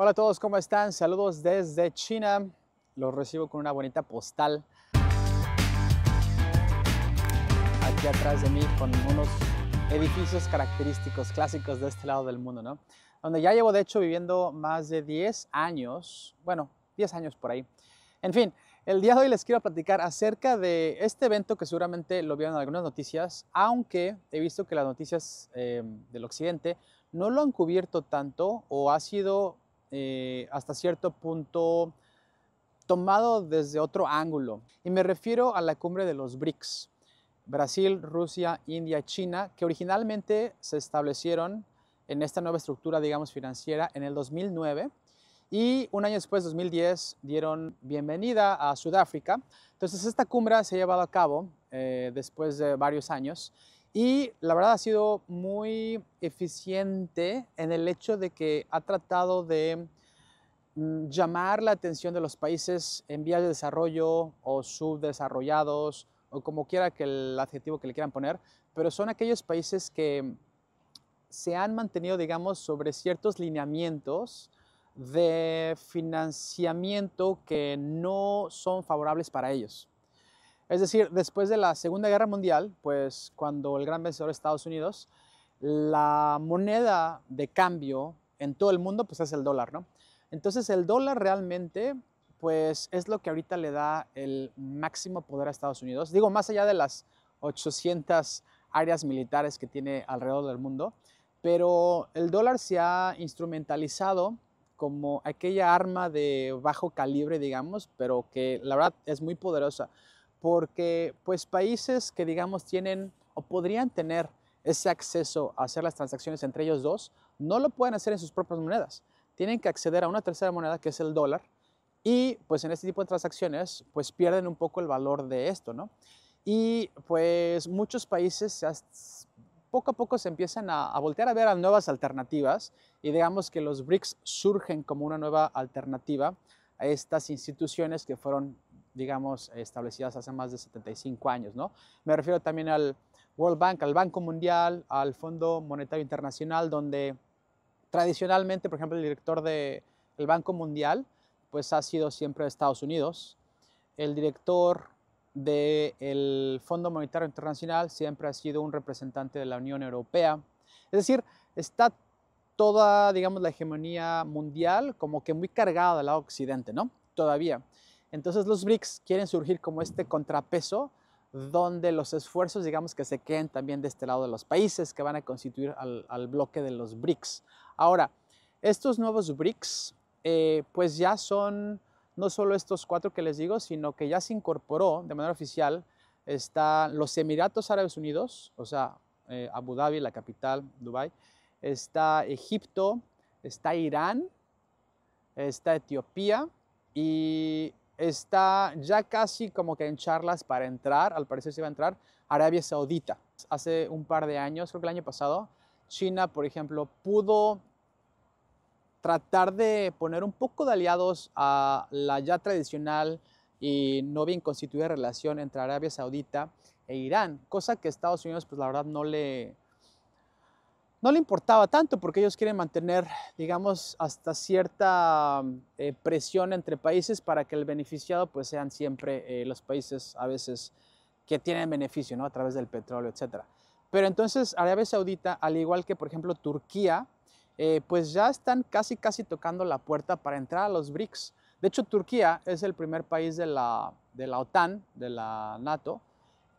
Hola a todos, ¿cómo están? Saludos desde China. Los recibo con una bonita postal. Aquí atrás de mí con unos edificios característicos, clásicos de este lado del mundo, ¿no? Donde ya llevo de hecho viviendo más de 10 años, bueno, 10 años por ahí. En fin, el día de hoy les quiero platicar acerca de este evento que seguramente lo vieron en algunas noticias, aunque he visto que las noticias eh, del occidente no lo han cubierto tanto o ha sido eh, hasta cierto punto tomado desde otro ángulo. Y me refiero a la cumbre de los BRICS. Brasil, Rusia, India, China, que originalmente se establecieron en esta nueva estructura, digamos, financiera en el 2009 y un año después, 2010, dieron bienvenida a Sudáfrica. Entonces esta cumbre se ha llevado a cabo eh, después de varios años y la verdad ha sido muy eficiente en el hecho de que ha tratado de mm, llamar la atención de los países en vías de desarrollo o subdesarrollados o como quiera que el adjetivo que le quieran poner, pero son aquellos países que se han mantenido, digamos, sobre ciertos lineamientos de financiamiento que no son favorables para ellos. Es decir, después de la Segunda Guerra Mundial, pues cuando el gran vencedor Estados Unidos, la moneda de cambio en todo el mundo pues es el dólar, ¿no? Entonces el dólar realmente pues es lo que ahorita le da el máximo poder a Estados Unidos. Digo, más allá de las 800 áreas militares que tiene alrededor del mundo, pero el dólar se ha instrumentalizado como aquella arma de bajo calibre, digamos, pero que la verdad es muy poderosa, porque pues países que digamos tienen o podrían tener ese acceso a hacer las transacciones entre ellos dos, no lo pueden hacer en sus propias monedas. Tienen que acceder a una tercera moneda que es el dólar y pues en este tipo de transacciones pues pierden un poco el valor de esto, ¿no? Y pues muchos países se poco a poco se empiezan a, voltear a ver a nuevas alternativas y digamos que los BRICS surgen como una nueva alternativa a estas instituciones que fueron, digamos, establecidas hace más de 75 años, ¿no? Me refiero también al World Bank, al Banco Mundial, al Fondo Monetario Internacional, donde tradicionalmente, por ejemplo, el director del Banco Mundial, pues ha sido siempre de Estados Unidos. El director del Fondo Monetario Internacional siempre ha sido un representante de la Unión Europea. Es decir, está toda, digamos, la hegemonía mundial como que muy cargada del lado occidente, ¿no? Todavía. Entonces los BRICS quieren surgir como este contrapeso donde los esfuerzos, digamos, que se queden también de este lado de los países que van a constituir al, bloque de los BRICS. Ahora, estos nuevos BRICS, eh, pues ya son no solo estos cuatro que les digo, sino que ya se incorporó de manera oficial, están los Emiratos Árabes Unidos, o sea, eh, Abu Dhabi, la capital, Dubai, está Egipto, está Irán, está Etiopía y está ya casi como que en charlas para entrar, al parecer se va a entrar, Arabia Saudita. Hace un par de años, creo que el año pasado, China, por ejemplo, pudo tratar de poner un poco de aliados a la ya tradicional y no bien constituida relación entre Arabia Saudita e Irán, cosa que Estados Unidos pues la verdad no le, no le importaba tanto porque ellos quieren mantener, digamos, hasta cierta eh, presión entre países para que el beneficiado pues sean siempre eh, los países a veces que tienen beneficio, ¿no? A través del petróleo, etc. Pero entonces Arabia Saudita, al igual que por ejemplo Turquía, eh, pues ya están casi, casi tocando la puerta para entrar a los BRICS. De hecho, Turquía es el primer país de la, de la OTAN, de la NATO,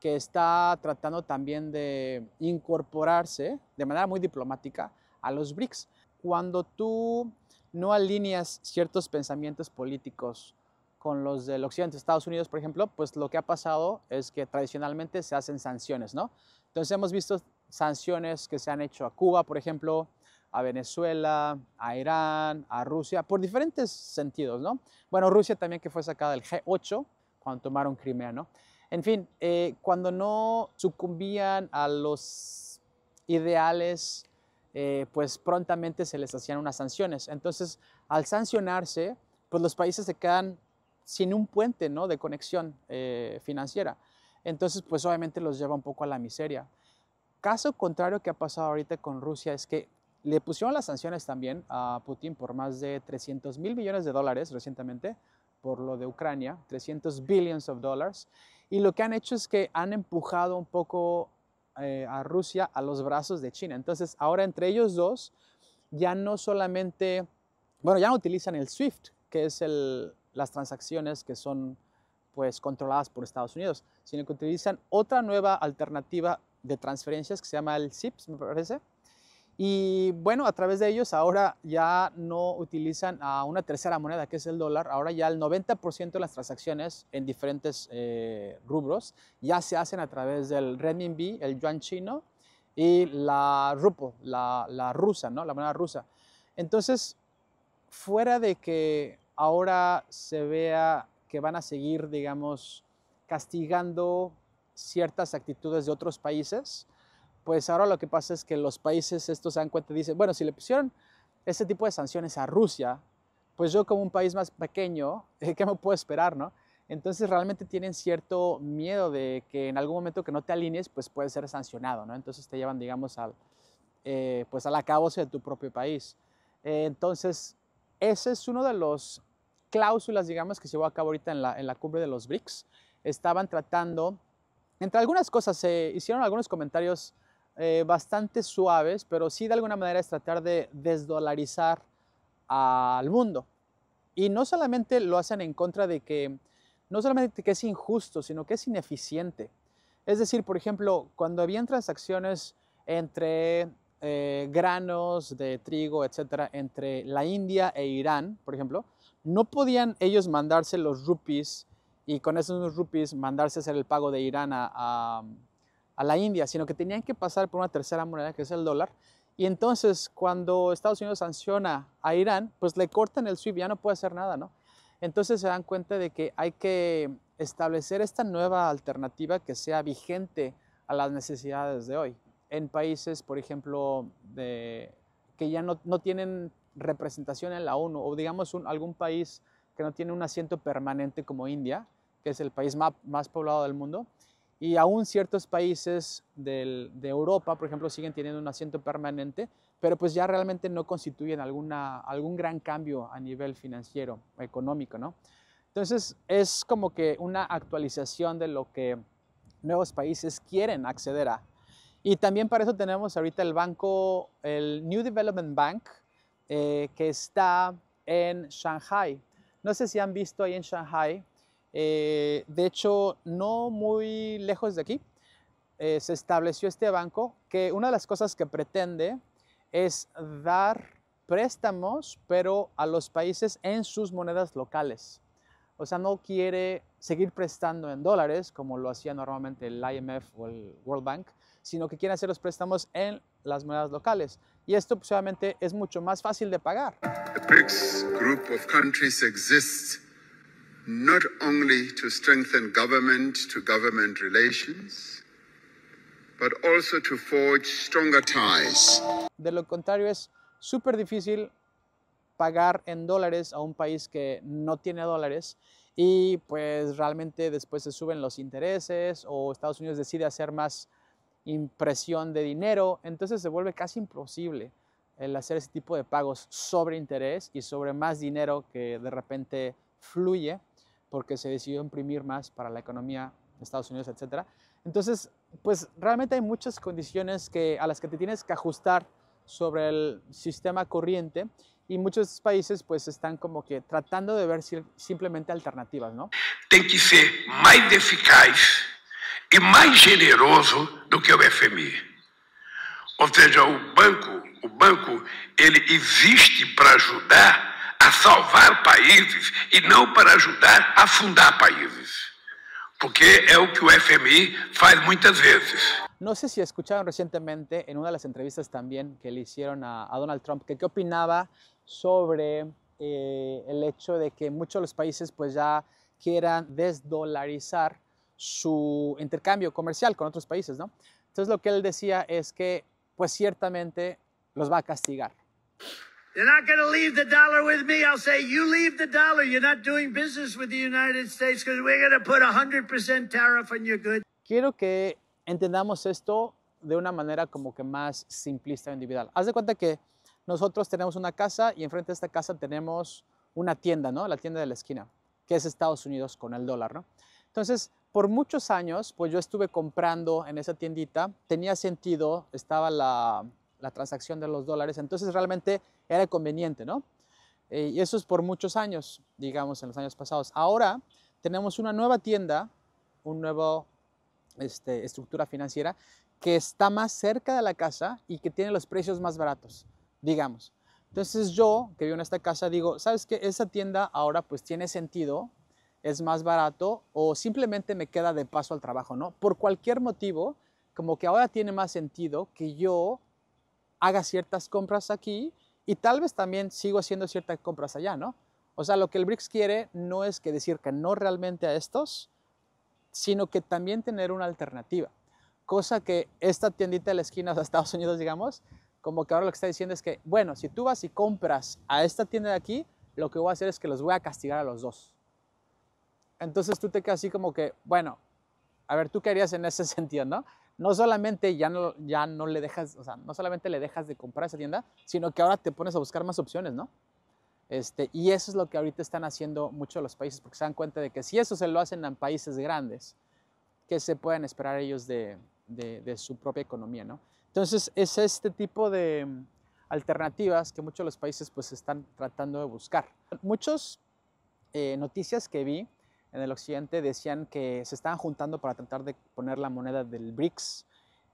que está tratando también de incorporarse de manera muy diplomática a los BRICS. Cuando tú no alineas ciertos pensamientos políticos con los del occidente, Estados Unidos, por ejemplo, pues lo que ha pasado es que tradicionalmente se hacen sanciones, ¿no? Entonces hemos visto sanciones que se han hecho a Cuba, por ejemplo, a Venezuela, a Irán, a Rusia, por diferentes sentidos, ¿no? Bueno, Rusia también que fue sacada del G8 cuando tomaron Crimea, ¿no? En fin, eh, cuando no sucumbían a los ideales, eh, pues prontamente se les hacían unas sanciones. Entonces, al sancionarse, pues los países se quedan sin un puente, ¿no? De conexión eh, financiera. Entonces, pues obviamente los lleva un poco a la miseria. Caso contrario que ha pasado ahorita con Rusia es que le pusieron las sanciones también a Putin por más de 300 mil millones de dólares recientemente por lo de Ucrania, 300 billions of dollars. Y lo que han hecho es que han empujado un poco eh, a Rusia a los brazos de China. Entonces, ahora entre ellos dos, ya no solamente, bueno, ya no utilizan el SWIFT, que es el, las transacciones que son pues controladas por Estados Unidos, sino que utilizan otra nueva alternativa de transferencias que se llama el CIPS, me parece, y bueno, a través de ellos ahora ya no utilizan a una tercera moneda, que es el dólar. Ahora ya el 90% de las transacciones en diferentes eh, rubros ya se hacen a través del renminbi, el yuan chino y la rupo, la, la rusa, ¿no? la moneda rusa. Entonces, fuera de que ahora se vea que van a seguir, digamos, castigando ciertas actitudes de otros países, pues ahora lo que pasa es que los países estos se dan cuenta y dicen, bueno, si le pusieron ese tipo de sanciones a Rusia, pues yo como un país más pequeño, ¿qué me puedo esperar, no? Entonces realmente tienen cierto miedo de que en algún momento que no te alinees, pues puedes ser sancionado, ¿no? Entonces te llevan, digamos, al, eh, pues al acabose de tu propio país. entonces, ese es uno de los cláusulas, digamos, que se llevó a cabo ahorita en la, en la cumbre de los BRICS. Estaban tratando, entre algunas cosas, se hicieron algunos comentarios eh, bastante suaves, pero sí de alguna manera es tratar de desdolarizar al mundo. Y no solamente lo hacen en contra de que, no solamente que es injusto, sino que es ineficiente. Es decir, por ejemplo, cuando habían transacciones entre eh, granos de trigo, etcétera, entre la India e Irán, por ejemplo, no podían ellos mandarse los rupees y con esos rupees mandarse a hacer el pago de Irán a, a la India, sino que tenían que pasar por una tercera moneda que es el dólar. Y entonces cuando Estados Unidos sanciona a Irán, pues le cortan el SWIFT, ya no puede hacer nada, ¿no? Entonces se dan cuenta de que hay que establecer esta nueva alternativa que sea vigente a las necesidades de hoy. En países, por ejemplo, que ya no, no, tienen representación en la ONU, o digamos un, algún país que no tiene un asiento permanente como India, que es el país más, más poblado del mundo, y aún ciertos países de Europa, por ejemplo, siguen teniendo un asiento permanente, pero pues ya realmente no constituyen alguna, algún gran cambio a nivel financiero, económico, ¿no? Entonces es como que una actualización de lo que nuevos países quieren acceder a. Y también para eso tenemos ahorita el banco, el New Development Bank, eh, que está en Shanghai. No sé si han visto ahí en Shanghai, eh, de hecho, no muy lejos de aquí, eh, se estableció este banco que una de las cosas que pretende es dar préstamos, pero a los países en sus monedas locales. O sea, no quiere seguir prestando en dólares como lo hacía normalmente el IMF o el World Bank, sino que quiere hacer los préstamos en las monedas locales. Y esto pues, obviamente es mucho más fácil de pagar. The BRICS group of countries not only to strengthen government to government relations, but also to forge stronger ties. De lo contrario, es súper difícil pagar en dólares a un país que no tiene dólares y pues realmente después se suben los intereses o Estados Unidos decide hacer más impresión de dinero, entonces se vuelve casi imposible el hacer ese tipo de pagos sobre interés y sobre más dinero que de repente fluye porque se decidió imprimir más para la economía de Estados Unidos, etc. Entonces, pues realmente hay muchas condiciones que, a las que te tienes que ajustar sobre el sistema corriente y muchos países pues están como que tratando de ver si, simplemente alternativas, ¿no? Tem que ser mais eficaz e mais generoso do que o FMI. Ou seja, o banco, o banco ele existe para ajudar a salvar países y no para ayudar a fundar países. Porque es lo que el FMI hace muchas veces. No sé si escucharon recientemente en una de las entrevistas también que le hicieron a, Donald Trump, que qué opinaba sobre eh, el hecho de que muchos de los países pues ya quieran desdolarizar su intercambio comercial con otros países, ¿no? Entonces lo que él decía es que pues ciertamente los va a castigar. You're not going to leave the dollar with me. I'll say, you leave the dollar. You're not doing business with the United States because we're going to put a 100% tariff on your goods. Quiero que entendamos esto de una manera como que más simplista e individual. Haz de cuenta que nosotros tenemos una casa y enfrente de esta casa tenemos una tienda, ¿no? La tienda de la esquina, que es Estados Unidos con el dólar, ¿no? Entonces, por muchos años, pues yo estuve comprando en esa tiendita, tenía sentido, estaba la, la transacción de los dólares, entonces realmente era conveniente, ¿no? Eh, y eso es por muchos años, digamos, en los años pasados. Ahora tenemos una nueva tienda, una nueva este, estructura financiera que está más cerca de la casa y que tiene los precios más baratos, digamos. Entonces yo, que vivo en esta casa, digo, ¿sabes qué? Esa tienda ahora pues tiene sentido, es más barato o simplemente me queda de paso al trabajo, ¿no? Por cualquier motivo, como que ahora tiene más sentido que yo haga ciertas compras aquí y tal vez también sigo haciendo ciertas compras allá, ¿no? O sea, lo que el BRICS quiere no es que decir que no realmente a estos, sino que también tener una alternativa. Cosa que esta tiendita de la esquina de Estados Unidos, digamos, como que ahora lo que está diciendo es que, bueno, si tú vas y compras a esta tienda de aquí, lo que voy a hacer es que los voy a castigar a los dos. Entonces tú te quedas así como que, bueno, a ver, ¿tú qué en ese sentido, no? No solamente ya no, ya no le dejas, o sea, no solamente le dejas de comprar esa tienda, sino que ahora te pones a buscar más opciones, ¿no? Este, y eso es lo que ahorita están haciendo muchos los países, porque se dan cuenta de que si eso se lo hacen en países grandes, que se pueden esperar ellos de, de, su propia economía, ¿no? Entonces, es este tipo de mm, alternativas que muchos de los países pues están tratando de buscar. Muchas eh, noticias que vi en el occidente decían que se estaban juntando para tratar de poner la moneda del BRICS,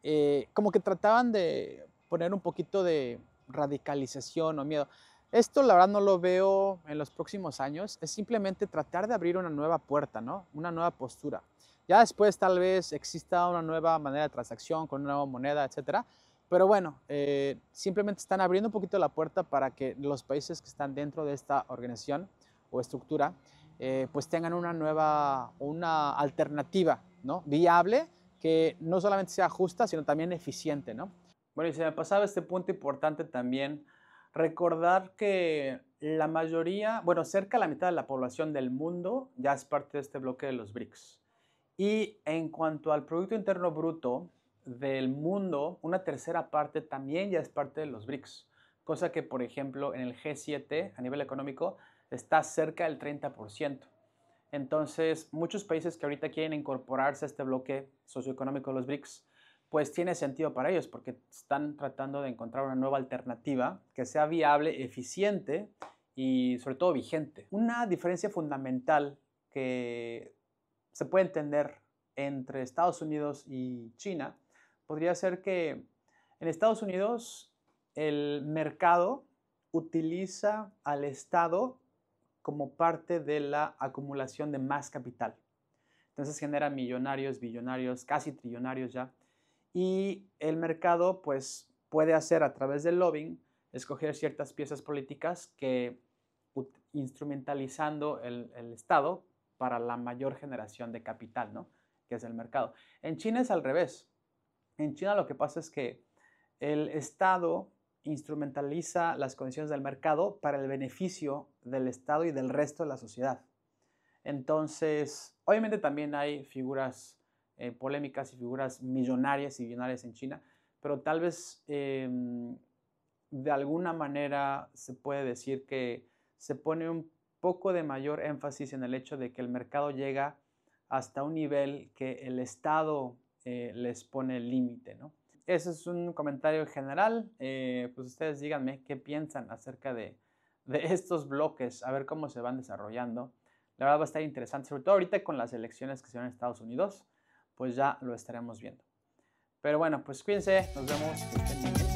eh, como que trataban de poner un poquito de radicalización o miedo. Esto la verdad no lo veo en los próximos años, es simplemente tratar de abrir una nueva puerta, ¿no? Una nueva postura. Ya después tal vez exista una nueva manera de transacción con una nueva moneda, etcétera. Pero bueno, eh, simplemente están abriendo un poquito la puerta para que los países que están dentro de esta organización o estructura eh, pues tengan una nueva, una alternativa, ¿no? Viable que no solamente sea justa, sino también eficiente, ¿no? Bueno, y se me pasaba este punto importante también Recordar que la mayoría, bueno, cerca de la mitad de la población del mundo ya es parte de este bloque de los BRICS. Y en cuanto al Producto Interno Bruto del mundo, una tercera parte también ya es parte de los BRICS. Cosa que, por ejemplo, en el G7 a nivel económico está cerca del 30%. Entonces, muchos países que ahorita quieren incorporarse a este bloque socioeconómico de los BRICS pues tiene sentido para ellos porque están tratando de encontrar una nueva alternativa que sea viable, eficiente y sobre todo vigente. Una diferencia fundamental que se puede entender entre Estados Unidos y China podría ser que en Estados Unidos el mercado utiliza al Estado como parte de la acumulación de más capital. Entonces genera millonarios, billonarios, casi trillonarios ya, y el mercado pues puede hacer a través del lobbying, escoger ciertas piezas políticas que instrumentalizando el, Estado para la mayor generación de capital, ¿no? Que es el mercado. En China es al revés. En China lo que pasa es que el Estado instrumentaliza las condiciones del mercado para el beneficio del Estado y del resto de la sociedad. Entonces, obviamente también hay figuras eh, polémicas y figuras millonarias y billonarias en China, pero tal vez em, de alguna manera se puede decir que se pone un poco de mayor énfasis en el hecho de que el mercado llega hasta un nivel que el Estado eh, les pone límite, ¿no? Ese es un comentario general. Eh, pues ustedes díganme qué piensan acerca de, de, estos bloques, a ver cómo se van desarrollando. La verdad va a estar interesante, sobre todo ahorita con las elecciones que se van en Estados Unidos pues ya lo estaremos viendo. Pero bueno, pues cuídense, nos vemos.